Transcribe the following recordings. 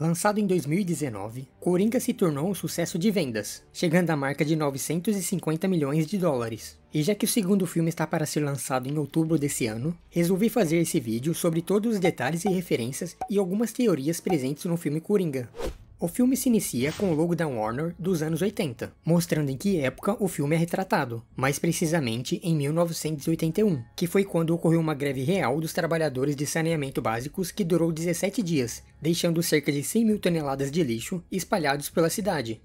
Lançado em 2019, Coringa se tornou um sucesso de vendas, chegando à marca de 950 milhões de dólares. E já que o segundo filme está para ser lançado em outubro desse ano, resolvi fazer esse vídeo sobre todos os detalhes e referências e algumas teorias presentes no filme Coringa. O filme se inicia com o logo da Warner dos anos 80, mostrando em que época o filme é retratado, mais precisamente em 1981, que foi quando ocorreu uma greve real dos trabalhadores de saneamento básicos que durou 17 dias, deixando cerca de 100 mil toneladas de lixo espalhados pela cidade.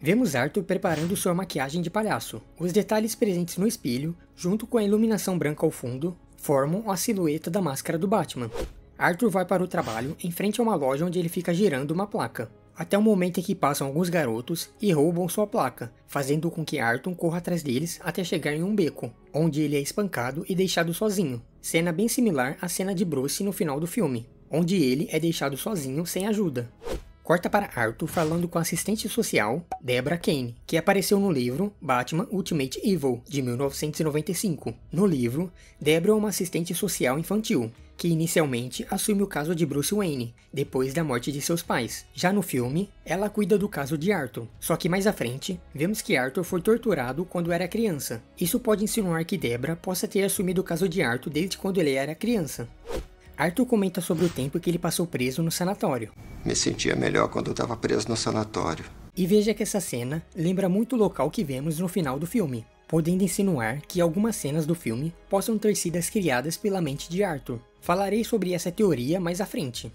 Vemos Arthur preparando sua maquiagem de palhaço. Os detalhes presentes no espelho, junto com a iluminação branca ao fundo, formam a silhueta da máscara do Batman. Arthur vai para o trabalho em frente a uma loja onde ele fica girando uma placa até o momento em que passam alguns garotos e roubam sua placa, fazendo com que Arthur corra atrás deles até chegar em um beco, onde ele é espancado e deixado sozinho, cena bem similar à cena de Bruce no final do filme, onde ele é deixado sozinho sem ajuda. Corta para Arthur falando com a assistente social, Deborah Kane, que apareceu no livro Batman Ultimate Evil, de 1995. No livro, Deborah é uma assistente social infantil, que inicialmente assume o caso de Bruce Wayne, depois da morte de seus pais. Já no filme, ela cuida do caso de Arthur. Só que mais à frente, vemos que Arthur foi torturado quando era criança. Isso pode insinuar que Deborah possa ter assumido o caso de Arthur desde quando ele era criança. Arthur comenta sobre o tempo que ele passou preso no sanatório. Me sentia melhor quando eu estava preso no sanatório. E veja que essa cena lembra muito o local que vemos no final do filme, podendo insinuar que algumas cenas do filme possam ter sido criadas pela mente de Arthur. Falarei sobre essa teoria mais à frente.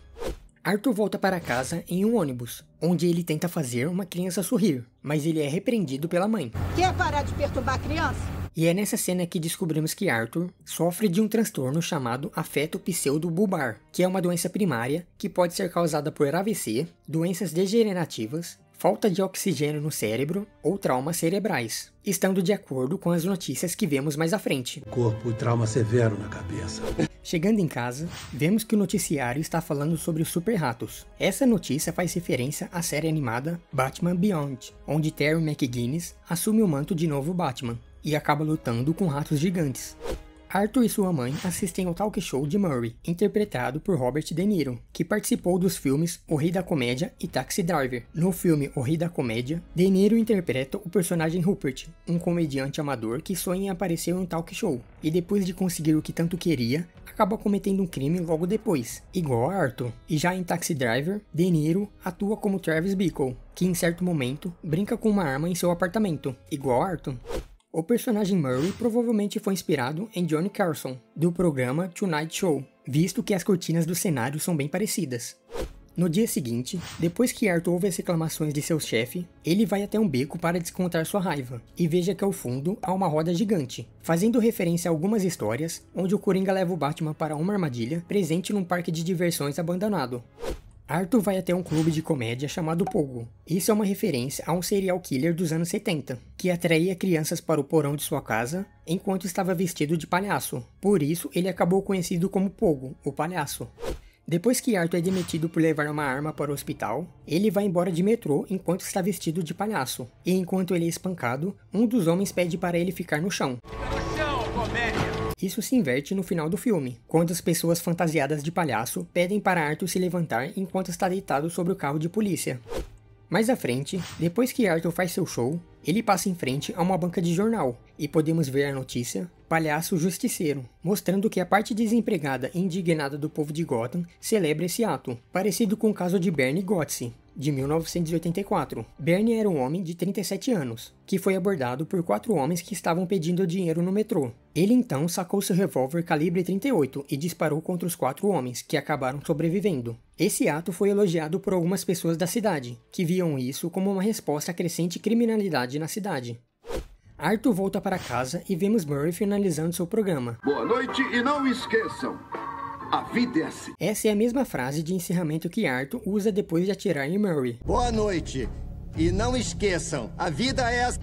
Arthur volta para casa em um ônibus, onde ele tenta fazer uma criança sorrir, mas ele é repreendido pela mãe. Quer parar de perturbar a criança? E é nessa cena que descobrimos que Arthur sofre de um transtorno chamado afeto pseudobulbar, que é uma doença primária que pode ser causada por AVC, doenças degenerativas, falta de oxigênio no cérebro ou traumas cerebrais, estando de acordo com as notícias que vemos mais à frente. Corpo e trauma severo na cabeça. Chegando em casa, vemos que o noticiário está falando sobre os super ratos. Essa notícia faz referência à série animada Batman Beyond, onde Terry McGuinness assume o manto de novo Batman, e acaba lutando com ratos gigantes. Arthur e sua mãe assistem ao talk show de Murray, interpretado por Robert De Niro, que participou dos filmes O Rei da Comédia e Taxi Driver. No filme O Rei da Comédia, De Niro interpreta o personagem Rupert, um comediante amador que sonha em aparecer em um talk show, e depois de conseguir o que tanto queria, acaba cometendo um crime logo depois, igual a Arthur. E já em Taxi Driver, De Niro atua como Travis Bickle, que em certo momento brinca com uma arma em seu apartamento, igual a Arthur. O personagem Murray provavelmente foi inspirado em Johnny Carson, do programa Tonight Show, visto que as cortinas do cenário são bem parecidas. No dia seguinte, depois que Arthur ouve as reclamações de seu chefe, ele vai até um beco para descontar sua raiva, e veja que ao fundo há uma roda gigante, fazendo referência a algumas histórias onde o Coringa leva o Batman para uma armadilha presente num parque de diversões abandonado. Arthur vai até um clube de comédia chamado Pogo. Isso é uma referência a um serial killer dos anos 70, que atraía crianças para o porão de sua casa enquanto estava vestido de palhaço. Por isso, ele acabou conhecido como Pogo, o palhaço. Depois que Arthur é demitido por levar uma arma para o hospital, ele vai embora de metrô enquanto está vestido de palhaço. E enquanto ele é espancado, um dos homens pede para ele ficar no chão. Isso se inverte no final do filme, quando as pessoas fantasiadas de palhaço pedem para Arthur se levantar enquanto está deitado sobre o carro de polícia. Mais à frente, depois que Arthur faz seu show, ele passa em frente a uma banca de jornal e podemos ver a notícia Palhaço Justiceiro, mostrando que a parte desempregada e indignada do povo de Gotham celebra esse ato, parecido com o caso de Bernie Gotze, de 1984. Bernie era um homem de 37 anos, que foi abordado por quatro homens que estavam pedindo dinheiro no metrô. Ele então sacou seu revólver calibre 38 e disparou contra os quatro homens, que acabaram sobrevivendo. Esse ato foi elogiado por algumas pessoas da cidade, que viam isso como uma resposta à crescente criminalidade na cidade. Arthur volta para casa e vemos Murray finalizando seu programa. Boa noite e não esqueçam, a vida é assim. Essa é a mesma frase de encerramento que Arthur usa depois de atirar em Murray. Boa noite. E não esqueçam, a vida é assim.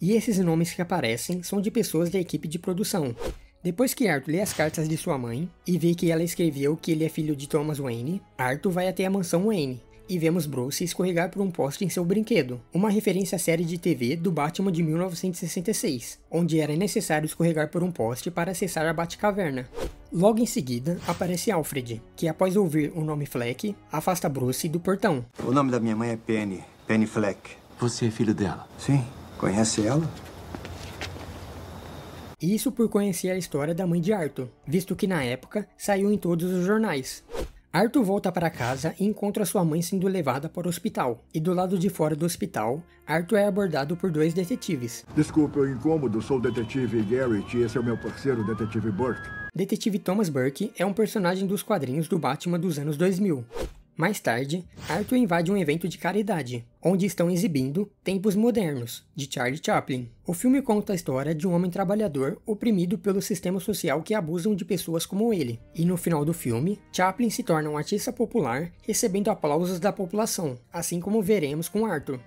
E esses nomes que aparecem são de pessoas da equipe de produção. Depois que Arthur lê as cartas de sua mãe e vê que ela escreveu que ele é filho de Thomas Wayne, Arthur vai até a mansão Wayne e vemos Bruce escorregar por um poste em seu brinquedo, uma referência à série de TV do Batman de 1966, onde era necessário escorregar por um poste para acessar a Batcaverna. Logo em seguida, aparece Alfred, que após ouvir o nome Fleck, afasta Bruce do portão. O nome da minha mãe é Penny. Penny Fleck. Você é filho dela? Sim. Conhece ela? Isso por conhecer a história da mãe de Arthur, visto que na época saiu em todos os jornais. Arthur volta para casa e encontra sua mãe sendo levada para o hospital. E do lado de fora do hospital, Arthur é abordado por dois detetives. Desculpe o incômodo, sou o detetive Garrett e esse é o meu parceiro, o detetive Burke. Detetive Thomas Burke é um personagem dos quadrinhos do Batman dos anos 2000. Mais tarde, Arthur invade um evento de caridade, onde estão exibindo Tempos Modernos, de Charlie Chaplin. O filme conta a história de um homem trabalhador oprimido pelo sistema social que abusam de pessoas como ele. E no final do filme, Chaplin se torna um artista popular, recebendo aplausos da população, assim como veremos com Arthur.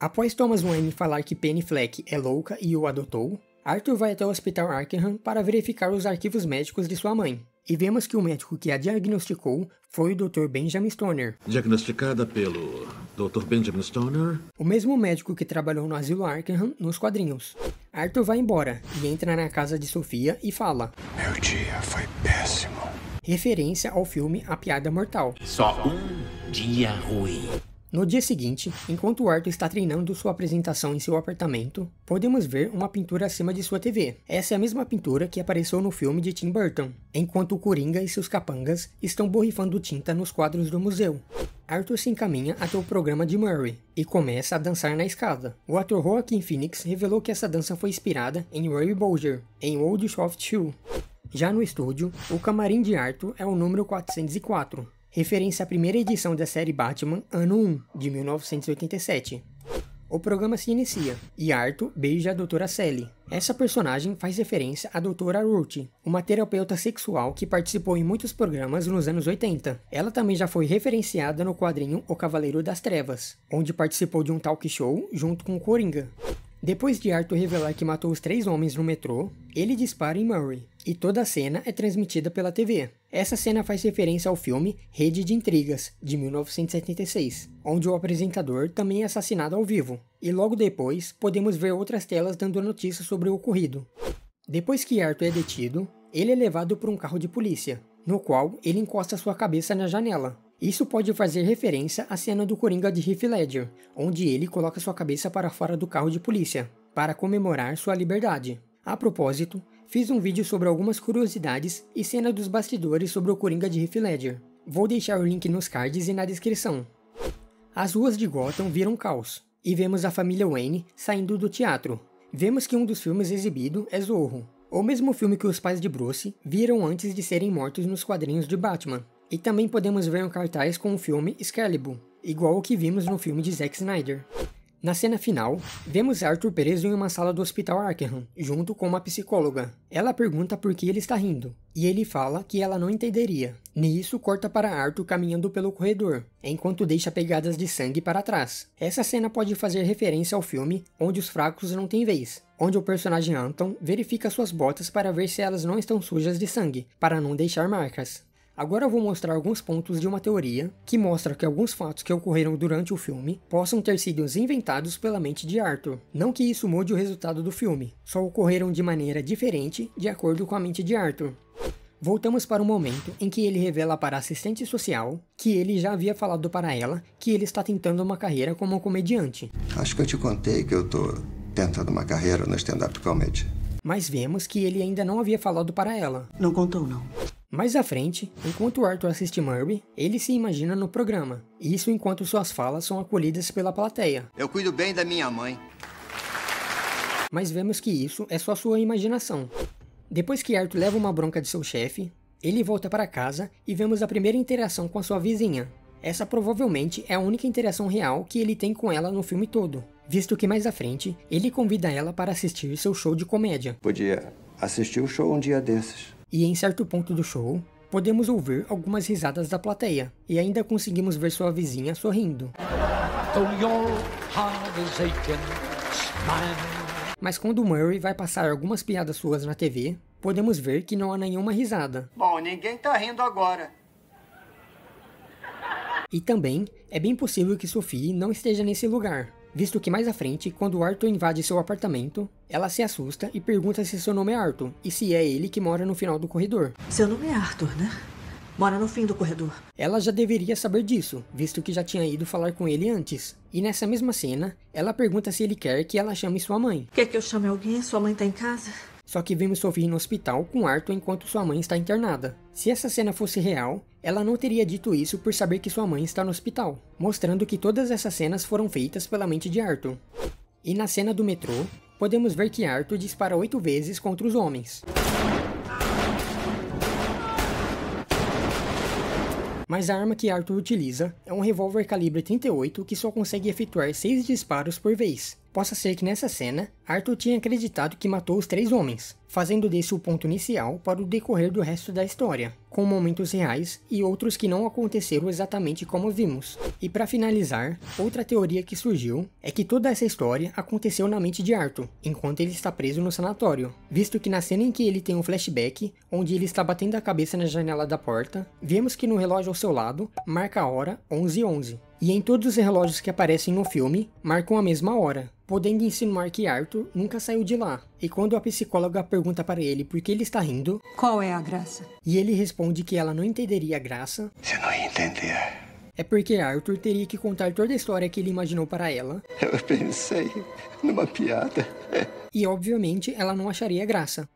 Após Thomas Wayne falar que Penny Fleck é louca e o adotou, Arthur vai até o Hospital Arkham para verificar os arquivos médicos de sua mãe. E vemos que o médico que a diagnosticou foi o Dr. Benjamin Stoner. Diagnosticada pelo Dr. Benjamin Stoner. O mesmo médico que trabalhou no asilo Arkham nos quadrinhos. Arthur vai embora e entra na casa de Sofia e fala: Meu dia foi péssimo. Referência ao filme A Piada Mortal. Só um dia ruim. No dia seguinte, enquanto Arthur está treinando sua apresentação em seu apartamento, podemos ver uma pintura acima de sua TV. Essa é a mesma pintura que apareceu no filme de Tim Burton, enquanto o Coringa e seus capangas estão borrifando tinta nos quadros do museu. Arthur se encaminha até o programa de Murray e começa a dançar na escada. O ator Joaquin Phoenix revelou que essa dança foi inspirada em Ray Bolger, em Old Soft Shoe. Já no estúdio, o camarim de Arthur é o número 404, referência à primeira edição da série Batman, ano 1, de 1987. O programa se inicia, e Arthur beija a Doutora Sally. Essa personagem faz referência à Doutora Ruth, uma terapeuta sexual que participou em muitos programas nos anos 80. Ela também já foi referenciada no quadrinho O Cavaleiro das Trevas, onde participou de um talk show junto com Coringa. Depois de Arthur revelar que matou os três homens no metrô, ele dispara em Murray, e toda a cena é transmitida pela TV. Essa cena faz referência ao filme Rede de Intrigas, de 1976, onde o apresentador também é assassinado ao vivo, e logo depois podemos ver outras telas dando notícias sobre o ocorrido. Depois que Arthur é detido, ele é levado por um carro de polícia, no qual ele encosta sua cabeça na janela, isso pode fazer referência à cena do Coringa de Heath Ledger, onde ele coloca sua cabeça para fora do carro de polícia, para comemorar sua liberdade. A propósito, fiz um vídeo sobre algumas curiosidades e cena dos bastidores sobre o Coringa de Heath Ledger. Vou deixar o link nos cards e na descrição. As ruas de Gotham viram caos, e vemos a família Wayne saindo do teatro. Vemos que um dos filmes exibido é Zorro, o mesmo filme que os pais de Bruce viram antes de serem mortos nos quadrinhos de Batman. E também podemos ver um cartaz com o filme Excalibur, igual o que vimos no filme de Zack Snyder. Na cena final, vemos Arthur preso em uma sala do Hospital Arkham, junto com uma psicóloga. Ela pergunta por que ele está rindo, e ele fala que ela não entenderia. Nisso, corta para Arthur caminhando pelo corredor, enquanto deixa pegadas de sangue para trás. Essa cena pode fazer referência ao filme Onde os Fracos Não Têm Vez, onde o personagem Anton verifica suas botas para ver se elas não estão sujas de sangue, para não deixar marcas. Agora eu vou mostrar alguns pontos de uma teoria que mostra que alguns fatos que ocorreram durante o filme possam ter sido inventados pela mente de Arthur. Não que isso mude o resultado do filme, só ocorreram de maneira diferente de acordo com a mente de Arthur. Voltamos para o momento em que ele revela para a assistente social que ele já havia falado para ela que ele está tentando uma carreira como comediante. Acho que eu te contei que eu tô tentando uma carreira no stand-up comedy. Mas vemos que ele ainda não havia falado para ela. Não contou, não. Mais à frente, enquanto Arthur assiste Murray, ele se imagina no programa. Isso enquanto suas falas são acolhidas pela plateia. Eu cuido bem da minha mãe. Mas vemos que isso é só sua imaginação. Depois que Arthur leva uma bronca de seu chefe, ele volta para casa e vemos a primeira interação com a sua vizinha. Essa provavelmente é a única interação real que ele tem com ela no filme todo, visto que mais à frente ele convida ela para assistir seu show de comédia. Podia assistir o show um dia desses e em certo ponto do show, podemos ouvir algumas risadas da plateia, e ainda conseguimos ver sua vizinha sorrindo. Mas quando Murray vai passar algumas piadas suas na TV, podemos ver que não há nenhuma risada. Bom, ninguém tá rindo agora. E também é bem possível que Sophie não esteja nesse lugar, visto que mais à frente, quando Arthur invade seu apartamento, ela se assusta e pergunta se seu nome é Arthur e se é ele que mora no final do corredor. Seu nome é Arthur, né? Mora no fim do corredor. Ela já deveria saber disso, visto que já tinha ido falar com ele antes. E nessa mesma cena, ela pergunta se ele quer que ela chame sua mãe. Quer que eu chame alguém? Sua mãe tá em casa? Só que vemos Sophie no hospital com Arthur enquanto sua mãe está internada. Se essa cena fosse real, ela não teria dito isso por saber que sua mãe está no hospital, mostrando que todas essas cenas foram feitas pela mente de Arthur. E na cena do metrô, podemos ver que Arthur dispara oito vezes contra os homens. Mas a arma que Arthur utiliza é um revólver calibre 38 que só consegue efetuar 6 disparos por vez. Possa ser que nessa cena, Arthur tinha acreditado que matou os três homens, fazendo desse o ponto inicial para o decorrer do resto da história, com momentos reais e outros que não aconteceram exatamente como vimos. E para finalizar, outra teoria que surgiu é que toda essa história aconteceu na mente de Arthur, enquanto ele está preso no sanatório, visto que na cena em que ele tem um flashback, onde ele está batendo a cabeça na janela da porta, vemos que no relógio ao seu lado marca a hora 11:11. 11. E em todos os relógios que aparecem no filme, marcam a mesma hora, podendo insinuar que Arthur nunca saiu de lá. E quando a psicóloga pergunta para ele por que ele está rindo, qual é a graça? E ele responde que ela não entenderia a graça. Se não entender. É porque Arthur teria que contar toda a história que ele imaginou para ela. Eu pensei numa piada. E obviamente ela não acharia graça.